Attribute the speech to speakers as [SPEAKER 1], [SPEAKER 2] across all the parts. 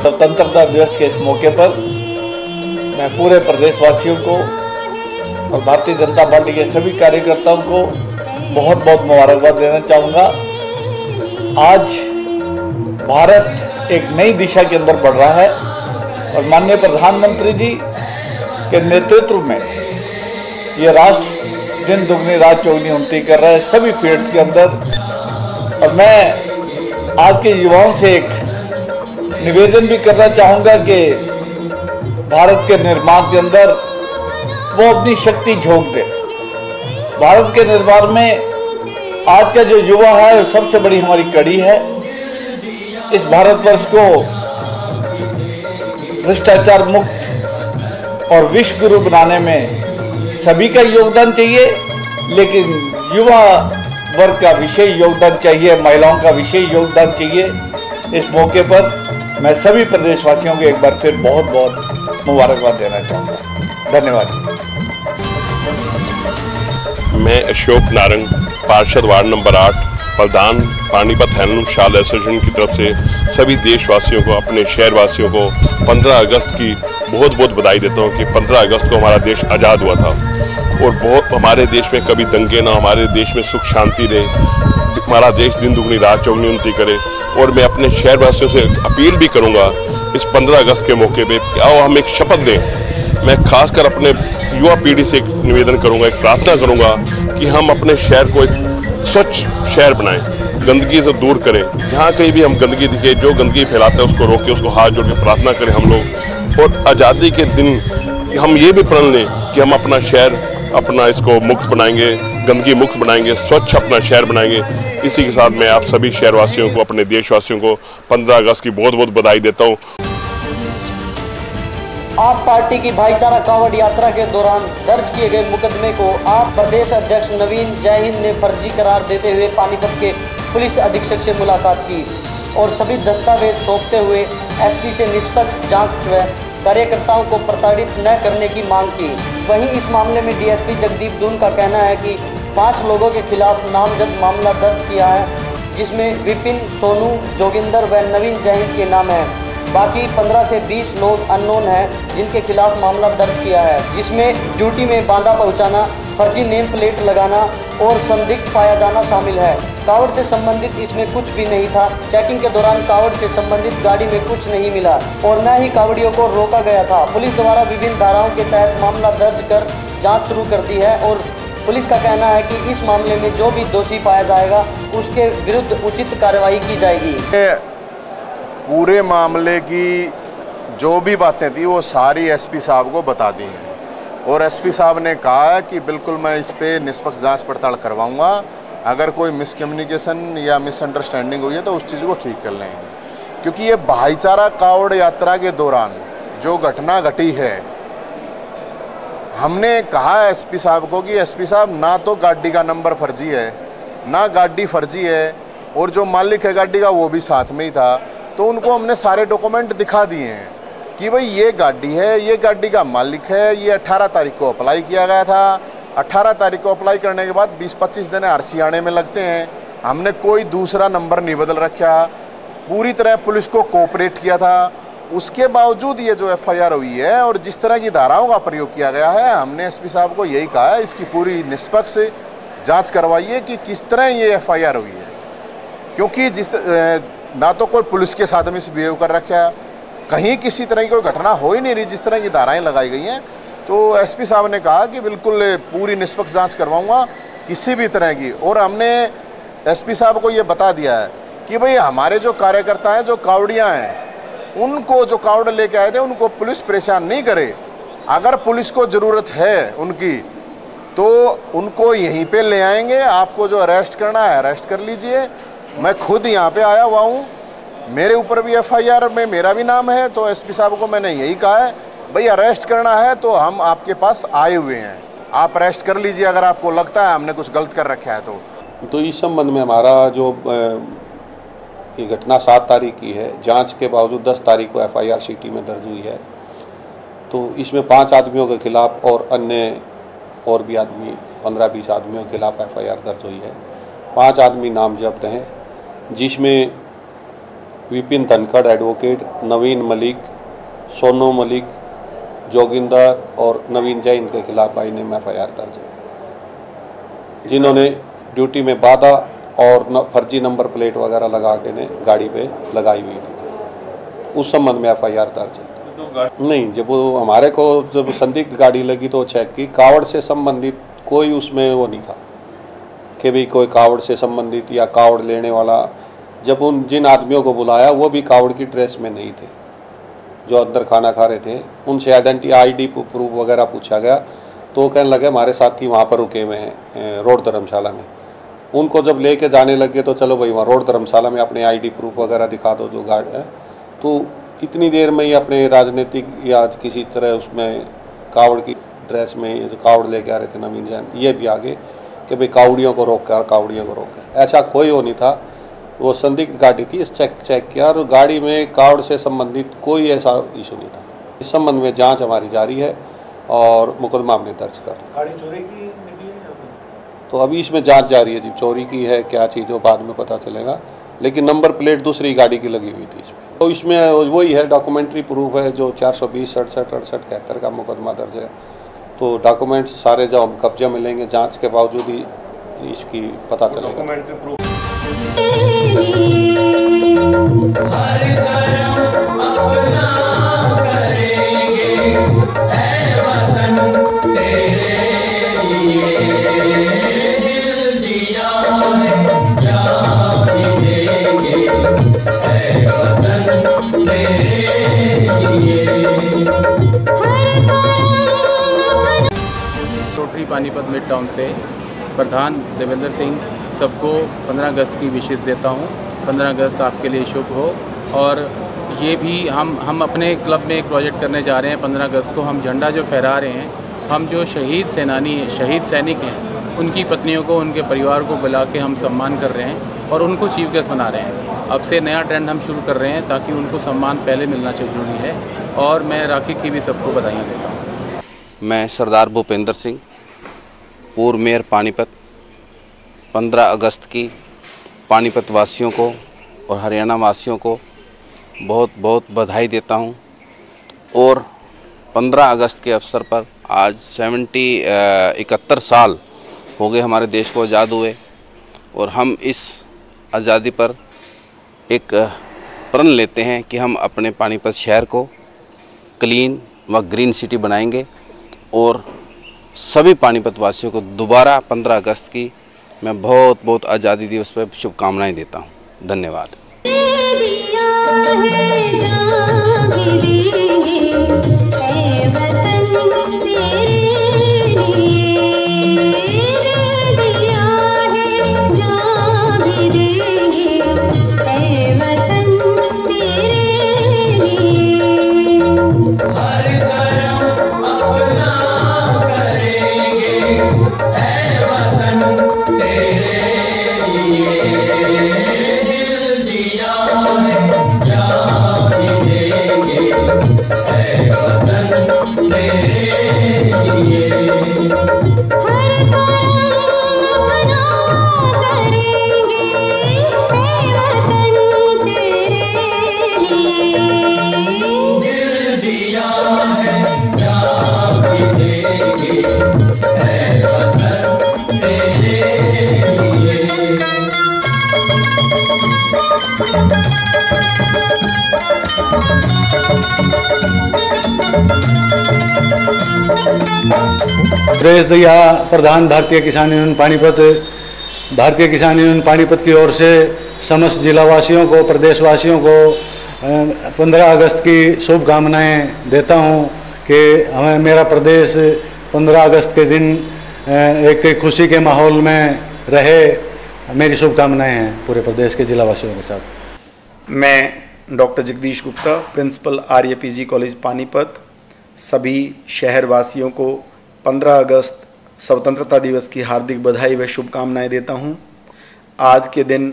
[SPEAKER 1] स्वतंत्रता दिवस के इस मौके पर मैं पूरे प्रदेशवासियों को और भारतीय जनता पार्टी के सभी कार्यकर्ताओं को बहुत बहुत मुबारकबाद देना चाहूँगा। आज भारत एक नई दिशा के अंदर बढ़ रहा है और माननीय प्रधानमंत्री जी के नेतृत्व में ये राष्ट्र दिन दुगनी, रात चौगनी उन्नति कर रहा है सभी फील्ड्स के अंदर। और मैं आज के युवाओं से एक निवेदन भी करना चाहूँगा कि भारत के निर्माण के अंदर वो अपनी शक्ति झोंक दे। भारत के निर्माण में आज का जो युवा है, वो सबसे बड़ी हमारी कड़ी है। इस भारतवर्ष को भ्रष्टाचार मुक्त और विश्व गुरु बनाने में सभी का योगदान चाहिए, लेकिन युवा वर्ग का विशेष योगदान चाहिए, महिलाओं का विशेष योगदान चाहिए। इस मौके पर मैं सभी प्रदेशवासियों को एक बार फिर बहुत बहुत मुबारकबाद देना चाहूँगा। धन्यवाद।
[SPEAKER 2] मैं अशोक नारंग, पार्षद वार्ड नंबर आठ, प्रधान पानीपत हैंडलूम शाल एसोसिएशन की तरफ़ से सभी देशवासियों को, अपने शहरवासियों को 15 अगस्त की बहुत बहुत बधाई देता हूँ कि 15 अगस्त को हमारा देश आज़ाद हुआ था। और बहुत हमारे देश में कभी दंगे ना, हमारे देश में सुख शांति रहे। हमारा देश दिन दुगनी रात चौगनी उन्नति करे। और मैं अपने शहरवासियों से अपील भी करूँगा इस 15 अगस्त के मौके पे आओ हम एक शपथ लें। मैं खासकर अपने युवा पीढ़ी से एक निवेदन करूँगा, एक प्रार्थना करूँगा कि हम अपने शहर को एक स्वच्छ शहर बनाएँ, गंदगी से दूर करें। जहाँ कहीं भी हम गंदगी दिखे, जो गंदगी फैलाते हैं, उसको रोकें उसको हाथ जोड़ के प्रार्थना करें हम लोग। और आज़ादी के दिन हम ये भी प्रण लें कि हम अपना शहर, अपना इसको मुक्त बनाएँगे, गंदगी मुक्त बनाएँगे, स्वच्छ अपना शहर बनाएँगे। इसी के साथ मैं आप सभी शहरवासियों को, अपने देशवासियों को 15 अगस्त की बहुत बहुत बधाई देता हूँ।
[SPEAKER 3] आप पार्टी की भाईचारा कांवड़ यात्रा के दौरान दर्ज किए गए मुकदमे को आप प्रदेश अध्यक्ष नवीन जयहिंद ने फर्जी करार देते हुए पानीपत के पुलिस अधीक्षक से मुलाकात की और सभी दस्तावेज़ सौंपते हुए एसपी से निष्पक्ष जाँच व कार्यकर्ताओं को प्रताड़ित न करने की मांग की। वहीं इस मामले में डीएसपी जगदीप दून का कहना है कि पाँच लोगों के खिलाफ नामजद मामला दर्ज किया है, जिसमें विपिन, सोनू, जोगिंदर व नवीन जैन के नाम हैं। बाकी 15 से 20 लोग अननोन हैं, जिनके खिलाफ मामला दर्ज किया है, जिसमें ड्यूटी में बांधा पहुंचाना, फर्जी नेम प्लेट लगाना और संदिग्ध पाया जाना शामिल है। कावड़ से संबंधित इसमें कुछ भी नहीं था। चेकिंग के दौरान कावड़ से संबंधित गाड़ी में कुछ नहीं मिला और न ही कावड़ियों को रोका गया था। पुलिस द्वारा विभिन्न धाराओं के तहत मामला दर्ज कर जाँच शुरू कर दी है और पुलिस का कहना है कि इस मामले में जो भी दोषी पाया जाएगा, उसके विरुद्ध उचित कार्रवाई की जाएगी।
[SPEAKER 4] पूरे मामले की जो भी बातें थी, वो सारी एसपी साहब को बता दी हैं। और एसपी साहब ने कहा कि बिल्कुल मैं इस पर निष्पक्ष जाँच पड़ताल करवाऊँगा। अगर कोई मिसकम्युनिकेशन या मिसअंडरस्टैंडिंग हुई है तो उस चीज़ को ठीक कर लेंगे। क्योंकि ये भाईचारा कावड़ यात्रा के दौरान जो घटना घटी है हमने कहा एसपी साहब को कि एसपी साहब, ना तो गाड़ी का नंबर फर्जी है, ना गाड़ी फर्जी है, और जो मालिक है गाड़ी का, वो भी साथ में ही था। तो उनको हमने सारे डॉक्यूमेंट दिखा दिए हैं कि भाई ये गाड़ी है, ये गाड़ी का मालिक है, ये 18 तारीख को अप्लाई किया गया था। 18 तारीख को अप्लाई करने के बाद 20-25 दिन आर आने में लगते हैं। हमने कोई दूसरा नंबर नहीं बदल रखा। पूरी तरह पुलिस को कोऑपरेट किया था। उसके बावजूद ये जो एफआईआर हुई है और जिस तरह की धाराओं का प्रयोग किया गया है, हमने एसपी साहब को यही कहा है, इसकी पूरी निष्पक्ष जाँच करवाइए कि किस तरह ये एफआईआर हुई है। क्योंकि जिस ना तो कोई पुलिस के साथ में बिहेव कर रखा है, कहीं किसी तरह की कोई घटना हो ही नहीं रही जिस तरह की धाराएँ लगाई गई हैं। तो एसपी साहब ने कहा कि बिल्कुल पूरी निष्पक्ष जाँच करवाऊँगा किसी भी तरह की। और हमने एसपी साहब को ये बता दिया है कि भाई हमारे जो कार्यकर्ता हैं, जो कावड़ियाँ हैं उनको जो कावड़ लेके आए थे, उनको पुलिस परेशान नहीं करे। अगर पुलिस को ज़रूरत है उनकी तो उनको यहीं पे ले आएँगे। आपको जो अरेस्ट करना है अरेस्ट कर लीजिए। मैं खुद यहाँ पे आया हुआ हूँ। मेरे ऊपर भी एफआईआर में मेरा भी नाम है तो एसपी साहब को मैंने यही कहा है, भाई अरेस्ट करना है तो हम आपके पास आए हुए हैं। आप अरेस्ट कर लीजिए अगर आपको लगता है हमने कुछ गलत कर रखा है तो।
[SPEAKER 5] तो इस संबंध में हमारा जो ये घटना सात तारीख की है, जाँच के बावजूद दस तारीख को एफआईआर सिटी में दर्ज हुई है। तो इसमें पाँच आदमियों के खिलाफ और अन्य और भी आदमी, पंद्रह बीस आदमियों के खिलाफ एफआईआर दर्ज हुई है। पाँच आदमी नाम जब्त हैं, जिसमें विपिन धनखड़ एडवोकेट नवीन मलिक, सोनू मलिक, जोगिंदर और नवीन जैन के खिलाफ आई ने एफ़ आई आर दर्ज है। जिन्होंने ड्यूटी में बाधा और न, फर्जी नंबर प्लेट वगैरह लगा के ने गाड़ी पे लगाई हुई थी। उस संबंध में एफ़ आई आर दर्ज है नहीं जब वो हमारे को जब संदिग्ध गाड़ी लगी तो चेक की कावड़ से संबंधित कोई उसमें वो नहीं था कि भाई कोई कावड़ से संबंधित या कावड़ लेने वाला। जब उन जिन आदमियों को बुलाया वो भी कावड़ की ड्रेस में नहीं थे। जो अंदर खाना खा रहे थे उनसे आइडेंटी आईडी प्रूफ वगैरह पूछा गया तो कहने लगे हमारे साथी वहाँ पर रुके हुए हैं रोड धर्मशाला में। उनको जब लेके जाने लगे तो चलो भाई वहाँ रोड धर्मशाला में अपने आईडी प्रूफ वगैरह दिखा दो जो गार्ड है। तो इतनी देर में ही अपने राजनीतिक या किसी तरह उसमें कावड़ की ड्रेस में जो कावड़ लेके आ रहे थे नवीन जैन, ये भी आगे कि भाई कावड़ियों को रोक कर कावड़ियों को रोक कर ऐसा कोई वो नहीं था। वो संदिग्ध गाड़ी थी, इस चेक चेक किया और गाड़ी में कावड़ से संबंधित कोई ऐसा इशू नहीं था। इस संबंध में जाँच हमारी जारी है और मुकदमा हमने दर्ज कर
[SPEAKER 6] गाड़ी चोरी की
[SPEAKER 5] तो अभी इसमें जाँच जारी है जी चोरी की है क्या चीज़ वो बाद में पता चलेगा। लेकिन नंबर प्लेट दूसरी गाड़ी की लगी हुई थी इसमें। तो इसमें वही है डॉक्यूमेंट्री प्रूफ है जो चार सौ बीस सड़सठ अड़सठ इकहत्तर का मुकदमा दर्ज है। तो डॉक्यूमेंट्स सारे जो हम कब्जे में लेंगे जाँच के बावजूद ही इसकी पता चलेगा।
[SPEAKER 7] मिड टाउन से। प्रधान देवेंद्र सिंह, सबको 15 अगस्त की विशेष देता हूँ। 15 अगस्त आपके लिए शुभ हो। और ये भी हम हम अपने क्लब में एक प्रोजेक्ट करने जा रहे हैं 15 अगस्त को। हम झंडा जो फहरा रहे हैं, हम जो शहीद सेनानी, शहीद सैनिक हैं, उनकी पत्नियों को, उनके परिवार को बुला के हम सम्मान कर रहे हैं और उनको चीफ गेस्ट बना रहे हैं। अब से नया ट्रेंड हम शुरू कर रहे हैं ताकि उनको सम्मान पहले मिलना ज़रूरी है। और मैं राखी की भी सबको बधाइयाँ देता हूँ।
[SPEAKER 8] मैं सरदार भूपेंद्र सिंह पूर्व मेयर पानीपत 15 अगस्त की पानीपत वासियों को और हरियाणा वासियों को बहुत बहुत बधाई देता हूँ। और 15 अगस्त के अवसर पर आज 70 इकहत्तर साल हो गए हमारे देश को आज़ाद हुए और हम इस आज़ादी पर एक प्रण लेते हैं कि हम अपने पानीपत शहर को क्लीन व ग्रीन सिटी बनाएँगे और सभी पानीपत वासियों को दोबारा 15 अगस्त की मैं बहुत बहुत आज़ादी दिवस पर शुभकामनाएँ देता हूँ। धन्यवाद।
[SPEAKER 9] सुरेश दहिया प्रधान भारतीय किसान यूनियन पानीपत भारतीय किसान यूनियन पानीपत की ओर से समस्त जिलावासियों को प्रदेशवासियों को पंद्रह अगस्त की शुभकामनाएँ देता हूँ कि हमें मेरा प्रदेश पंद्रह अगस्त के दिन एक खुशी के माहौल में रहे। मेरी शुभकामनाएँ हैं पूरे प्रदेश के जिलावासियों के साथ।
[SPEAKER 6] मैं doctor Jagdish Gupta, principal Arya college Panipat, सभी शहरवासियों को 15 अगस्त स्वतंत्रता दिवस की हार्दिक बधाई व शुभकामनाएँ देता हूँ। आज के दिन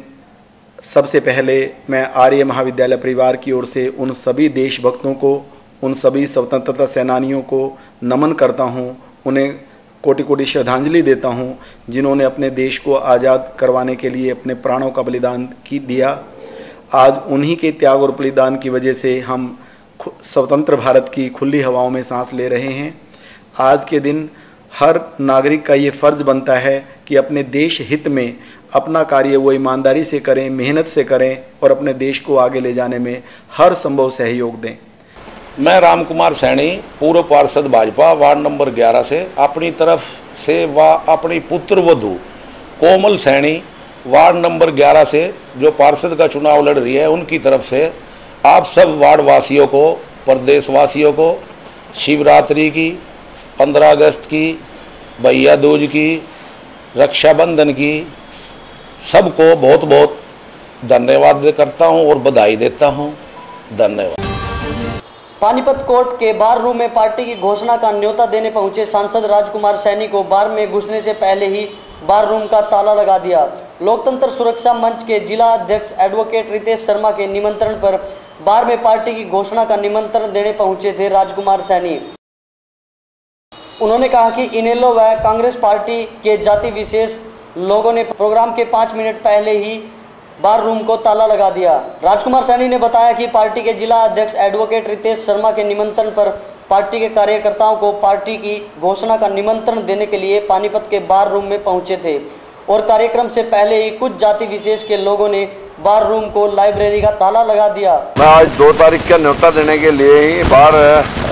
[SPEAKER 6] सबसे पहले मैं आर्य महाविद्यालय परिवार की ओर से उन सभी देशभक्तों को उन सभी स्वतंत्रता सेनानियों को नमन करता हूँ, उन्हें कोटि कोटि श्रद्धांजलि देता हूँ, जिन्होंने अपने देश को आज़ाद करवाने के लिए अपने प्राणों का बलिदान की दिया। आज उन्हीं के त्याग और बलिदान की वजह से हम स्वतंत्र भारत की खुली हवाओं में सांस ले रहे हैं। आज के दिन हर नागरिक का ये फ़र्ज़ बनता है कि अपने देश हित में अपना कार्य वो ईमानदारी से करें, मेहनत से करें और अपने देश को आगे ले जाने में हर संभव सहयोग दें।
[SPEAKER 10] मैं राम कुमार सैनी, पूर्व पार्षद भाजपा, वार्ड नंबर 11 से, अपनी तरफ़ से व अपनी पुत्र वधु, कोमल सैनी, वार्ड नंबर 11 से, जो पार्षद का चुनाव लड़ रही है, उनकी तरफ़ से आप सब वार्ड वासियों को, प्रदेशवासियों को, शिवरात्रि की 15 अगस्त की, भैया दूज की, रक्षाबंधन की, सबको बहुत बहुत धन्यवाद करता हूँ और बधाई देता हूँ। धन्यवाद।
[SPEAKER 3] पानीपत कोर्ट के बार रूम में पार्टी की घोषणा का न्योता देने पहुँचे सांसद राजकुमार सैनी को बार में घुसने से पहले ही बार रूम का ताला लगा दिया। लोकतंत्र सुरक्षा मंच के जिला अध्यक्ष एडवोकेट रितेश शर्मा के निमंत्रण पर बार में पार्टी की घोषणा का निमंत्रण देने पहुँचे थे राजकुमार सैनी। उन्होंने कहा कि इनेलो व कांग्रेस पार्टी के जाति विशेष लोगों ने प्रोग्राम के पाँच मिनट पहले ही बार रूम को ताला लगा दिया। राजकुमार सैनी ने बताया कि पार्टी के जिला अध्यक्ष एडवोकेट रितेश शर्मा के निमंत्रण पर पार्टी के कार्यकर्ताओं को पार्टी की घोषणा का निमंत्रण देने के लिए पानीपत के बार रूम में पहुँचे थे और कार्यक्रम से पहले ही कुछ जाति विशेष के लोगों ने बार रूम को लाइब्रेरी का ताला लगा दिया।
[SPEAKER 11] मैं आज दो तारीख का न्योता देने के लिए ही बार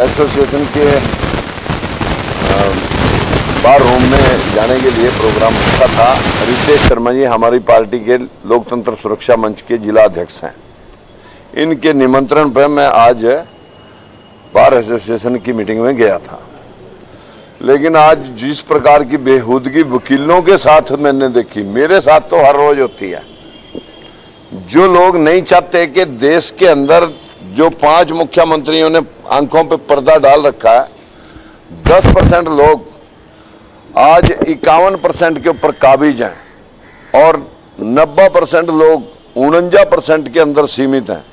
[SPEAKER 11] एसोसिएशन के बार रूम में जाने के लिए प्रोग्राम रखा था। रितेश शर्मा जी हमारी पार्टी के लोकतंत्र सुरक्षा मंच के जिला अध्यक्ष हैं। इनके निमंत्रण पर मैं आज बार एसोसिएशन की मीटिंग में गया था। लेकिन आज जिस प्रकार की बेहूदगी वकीलों के साथ मैंने देखी, मेरे साथ तो हर रोज होती है। जो लोग नहीं चाहते कि देश के अंदर जो पाँच मुख्यमंत्रियों ने आँखों पर पर्दा डाल रखा है दस परसेंट लोग आज इक्यावन परसेंट के ऊपर काबिज हैं और नब्बे परसेंट लोग उनंजा परसेंट के अंदर सीमित हैं।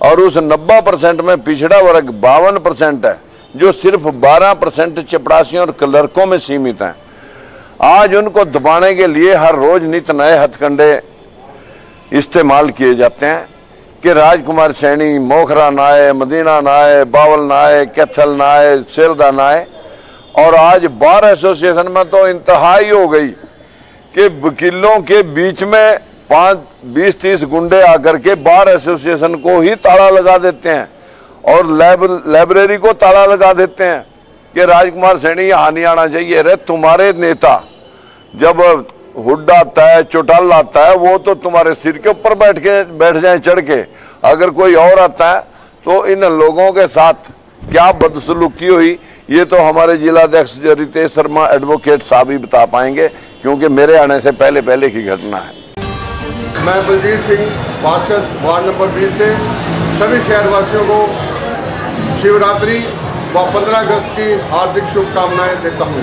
[SPEAKER 11] और उस नब्बे परसेंट में पिछड़ा वर्ग बावन परसेंट है, जो सिर्फ़ 12 परसेंट चपड़ासियों और क्लर्कों में सीमित हैं। आज उनको दबाने के लिए हर रोज नित नए हथकंडे इस्तेमाल किए जाते हैं कि राजकुमार सैनी, मोखरा ना आए मदीना ना आए बावल ना आए कैथल ना आए सेलदा ना आए और आज बार एसोसिएशन में तो इंतहाई हो गई कि वकीलों के बीच में पाँच, बीस, तीस गुंडे आकर के बार एसोसिएशन को ही ताला लगा देते हैं और लाइब्रेरी को ताला लगा देते हैं कि राजकुमार सैनी, यहाँ नहीं आना चाहिए। अरे, तुम्हारे नेता जब हुड आता है, चौटाल आता है, वो तो तुम्हारे सिर के ऊपर बैठ के, बैठ जाए चढ़ के। अगर कोई और आता है तो इन लोगों के साथ क्या बदसलूकी हुई? ये तो हमारे जिला अध्यक्ष रितेश शर्मा एडवोकेट साहब ही बता पाएँगे, क्योंकि मेरे आने से पहले पहले की घटना है।
[SPEAKER 12] मैं बलजीत सिंह, पार्षद, वार्ड नंबर बीस से सभी शहरवासियों को शिवरात्रि व पंद्रह अगस्त की हार्दिक शुभकामनाएँ देता हूँ।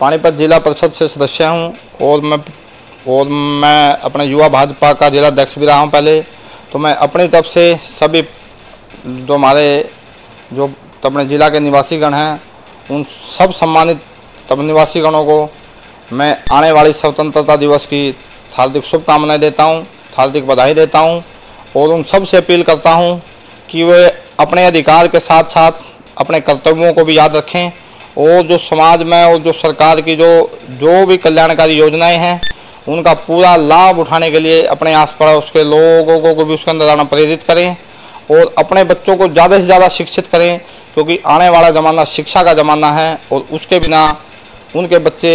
[SPEAKER 13] पानीपत जिला परिषद से सदस्य हूँ और मैं और मैं अपने युवा भाजपा का जिला अध्यक्ष भी रहा हूँ पहले। तो मैं अपनी तरफ़ से सभी जो हमारे, जो अपने ज़िला के निवासीगण हैं, उन सब सम्मानित तब निवासीगणों को मैं आने वाली स्वतंत्रता दिवस की हार्दिक शुभकामनाएँ देता हूँ, हार्दिक बधाई देता हूँ और उन सबसे अपील करता हूँ कि वे अपने अधिकार के साथ साथ अपने कर्तव्यों को भी याद रखें। और जो समाज में और जो सरकार की जो जो भी कल्याणकारी योजनाएँ हैं, उनका पूरा लाभ उठाने के लिए अपने आस पड़ोस के लोगों को भी उसके अंदर आना प्रेरित करें और अपने बच्चों को ज़्यादा से ज़्यादा शिक्षित करें, क्योंकि आने वाला ज़माना शिक्षा का ज़माना है और उसके बिना उनके बच्चे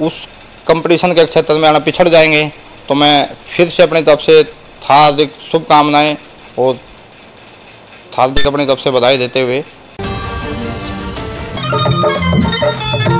[SPEAKER 13] उस कंपटीशन के क्षेत्र में आना पिछड़ जाएँगे। तो मैं फिर से अपनी तरफ़ से हार्दिक शुभकामनाएँ और हार्दिक अपनी तरफ़ से बधाई देते हुए
[SPEAKER 14] हम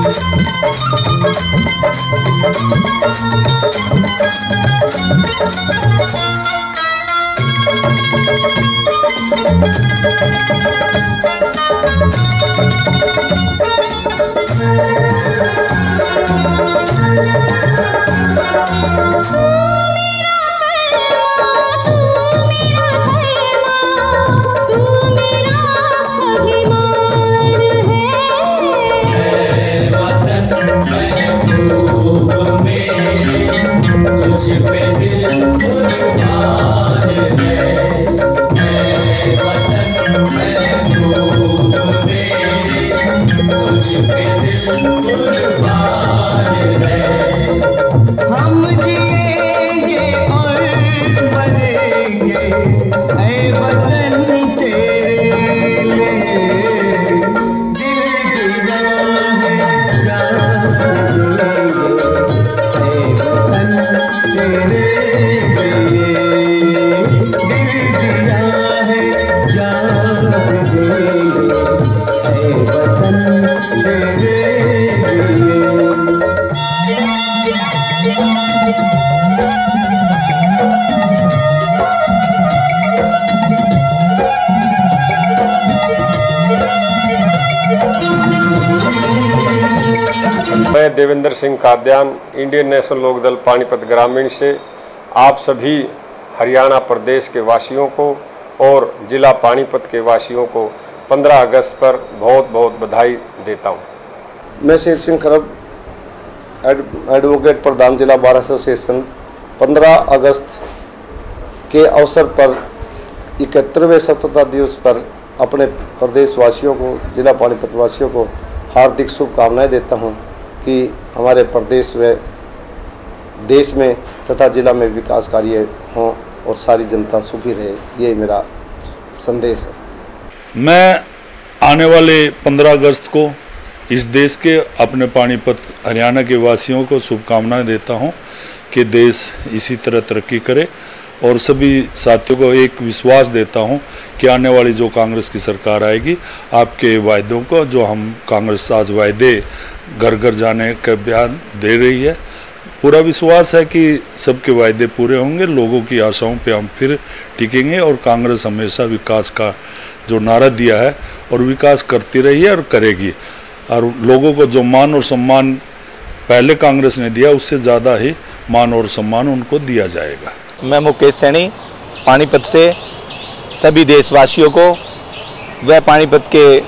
[SPEAKER 15] lady. Devendra Singh Kadyan Indian national Lokdal Panipat ग्रामीण से आप सभी हरियाणा प्रदेश के वासियों को और जिला पानीपत के वासियों को 15 अगस्त पर बहुत बहुत बधाई देता हूँ।
[SPEAKER 16] मैं शेर सिंह खरब एड, एडवोकेट प्रधान जिला बार एसोसिएशन 15 अगस्त के अवसर पर इकहत्तरवें स्वतंत्रता दिवस पर अपने प्रदेशवासियों को जिला पानीपत वासियों को हार्दिक शुभकामनाएँ देता हूँ कि हमारे प्रदेश व देश में तथा जिला में विकास कार्य हों और सारी जनता सुखी रहे, ये मेरा संदेश है।
[SPEAKER 17] मैं आने वाले 15 अगस्त को इस देश के अपने पानीपत हरियाणा के वासियों को शुभकामनाएँ देता हूँ कि देश इसी तरह तरक्की करे और सभी साथियों को एक विश्वास देता हूँ कि आने वाली जो कांग्रेस की सरकार आएगी, आपके वायदों को, जो हम कांग्रेस आज वायदे घर घर जाने का बयान दे रही है, पूरा विश्वास है कि सबके वायदे पूरे होंगे, लोगों की आशाओं पे हम फिर टिकेंगे और कांग्रेस हमेशा विकास का जो नारा दिया है और विकास करती रही है और करेगी। और लोगों को जो मान और सम्मान पहले कांग्रेस ने दिया, उससे ज़्यादा ही मान और सम्मान उनको दिया जाएगा।
[SPEAKER 18] मैं मुकेश सैनी, पानीपत से सभी देशवासियों को व पानीपत के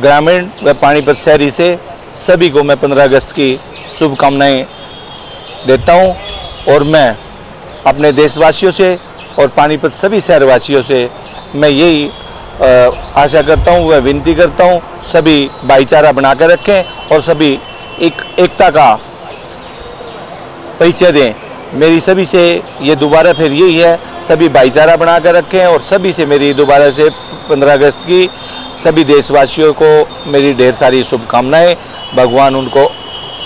[SPEAKER 18] ग्रामीण व पानीपत शहरी से सभी को मैं 15 अगस्त की शुभकामनाएँ देता हूँ और मैं अपने देशवासियों से और पानीपत सभी शहरवासियों से मैं यही आशा करता हूँ व विनती करता हूँ, सभी भाईचारा बनाकर रखें और सभी एक, एकता का परिचय दें। मेरी सभी से ये दोबारा फिर यही है, सभी भाईचारा बना कर रखें और सभी से मेरी दोबारा से 15 अगस्त की सभी देशवासियों को मेरी ढेर सारी शुभकामनाएँ। भगवान उनको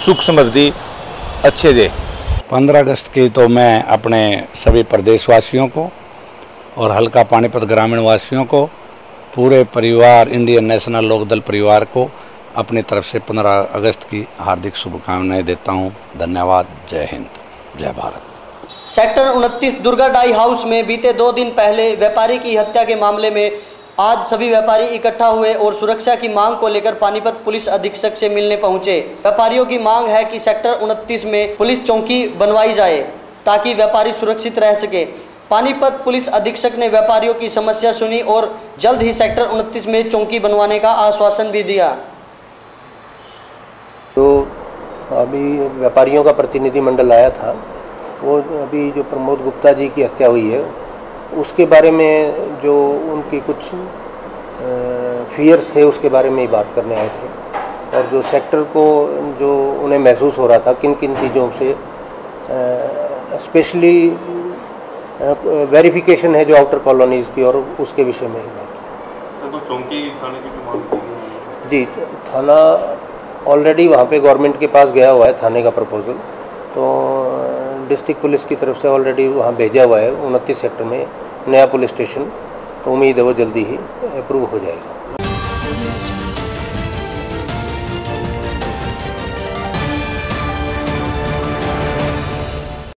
[SPEAKER 18] सुख समृद्धि अच्छे दे।
[SPEAKER 19] पंद्रह अगस्त की तो मैं अपने सभी प्रदेशवासियों को और हल्का पानीपत ग्रामीण वासियों को, पूरे परिवार, इंडियन नेशनल लोकदल परिवार को अपनी तरफ़ से पंद्रह अगस्त की हार्दिक शुभकामनाएँ देता हूँ। धन्यवाद। जय हिंद। जय Bharat.
[SPEAKER 3] Sector 29 Durga dye house में बीते दो दिन पहले व्यापारी की हत्या के मामले में आज सभी व्यापारी इकट्ठा हुए और सुरक्षा की मांग को लेकर पानीपत पुलिस अधीक्षक से मिलने पहुँचे। व्यापारियों की मांग है कि सेक्टर 29 में पुलिस चौकी बनवाई जाए ताकि व्यापारी सुरक्षित रह सके। पानीपत पुलिस अधीक्षक ने व्यापारियों की समस्या सुनी और जल्द ही सेक्टर 29 में चौकी बनवाने का आश्वासन भी दिया।
[SPEAKER 20] तो
[SPEAKER 1] अभी व्यापारियों का प्रतिनिधिमंडल आया था वो अभी जो प्रमोद गुप्ता जी की हत्या हुई है उसके बारे में जो उनकी कुछ फियर्स थे उसके बारे में ही बात करने आए थे। और जो सेक्टर को जो उन्हें महसूस हो रहा था किन किन चीज़ों से स्पेशली वेरिफिकेशन है जो आउटर कॉलोनीज़ की और उसके विषय में ही बात
[SPEAKER 21] सर तो चौंकी थाने की
[SPEAKER 1] जी थाना ऑलरेडी वहाँ पे गवर्नमेंट के पास गया हुआ है थाने का प्रपोजल तो डिस्ट्रिक्ट पुलिस की तरफ़ से ऑलरेडी वहाँ भेजा हुआ है, उनतीस सेक्टर में नया पुलिस स्टेशन तो उम्मीद है वो जल्दी ही अप्रूव हो जाएगा।